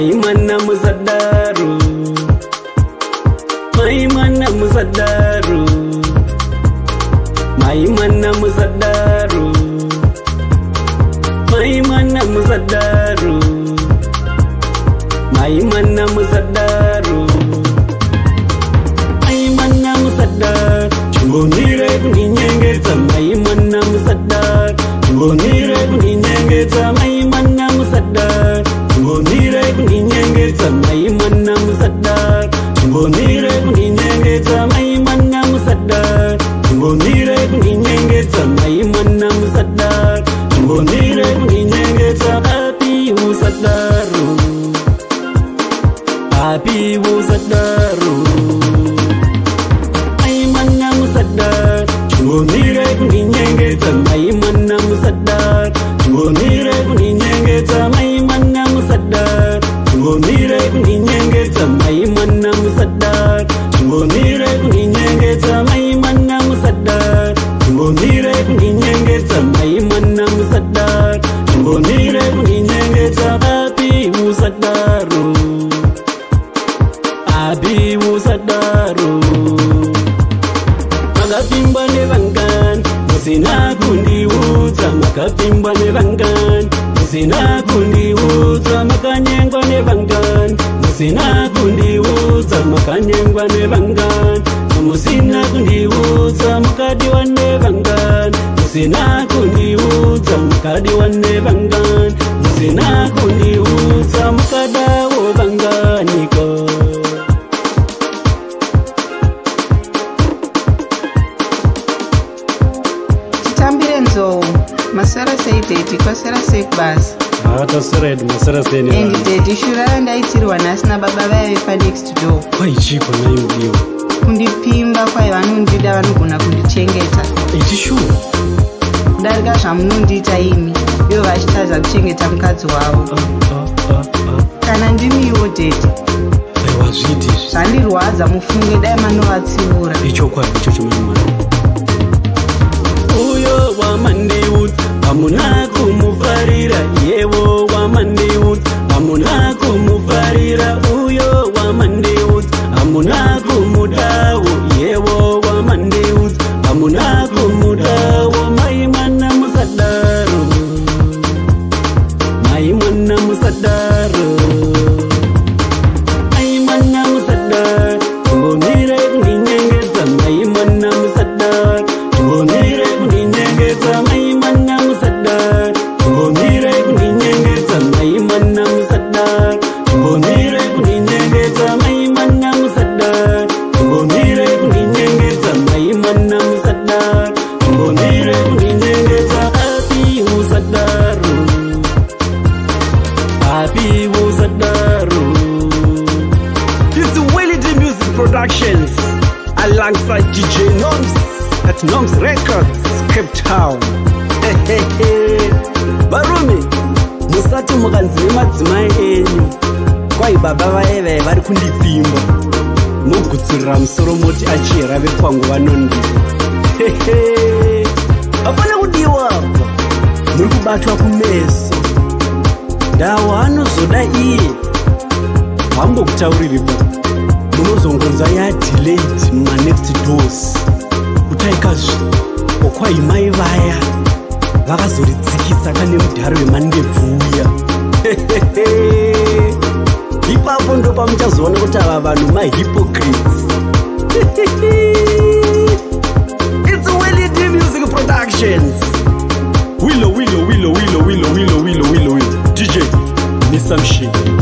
Mai mai mai mai mana muzaddaru mana mai mana muzaddaru mana muzaddaru mana muzaddaru mana muzaddaru Chungonire kuninyengedza maimana muzaddaru Chungonire kuninyengedza maimana muzaddaru Mbonire kuninyengeza maimana musadar Mbonire kuninyengeza man musadar Mbonire kuninyengeza maimana musadar Mbonire kuninyengeza api musadaru Api musadaru Maimana musadar Mbonire kuninyengeza maimana musadar Mbonire kuninyengeza makapfingwa nevangani musina kundiudza makapfingwa nevangani musina kundiudza makanyengwa nevangani musina kundiudza makanyengwa nevangani musina kundiudza mukadiwa nevangani musina kundiudza mukadiwa nevangani musina masara sei dedi kwasara sei kubasa atasereedi masara seiand dedi shurayo ndaitirwa nhasi nababa vaive panext door kwaichiko naimudiwa kundipimba kwai vanondida vanogona kundichengeta ichishu kudarika zvamunondiita imi ivo vachitadza kuchengeta mukadzi wavo ah, ah, ah, kana ndimiwo dedi aiwa zviti zvandirwadza mufunge dai manovatsiura ichokwadi icho chomaa bamunaga umuvarira yewe wamaniwe bamunaga alongside DJ Noms at Noms Records, Cape Town. Barumi, musati mukanzima madzimai enyu kwai baba vaivai vari kundipfimba mogutsurira musoro moti achiyera vepanguva nondii hapana kudiwapa muri kubatwa kumeso ndawaanozoda iye hambokutauriri baa ndongonza yadelayed manext dos kutaikazvi okwaimai vaya vakazoridzikisa kane mudhari wemandebvuya ipapo ndopa muchazoona kuti ava vanhu mahypocrites its wellit music productions willow willow willow willow willow willow willow willow dj misamshini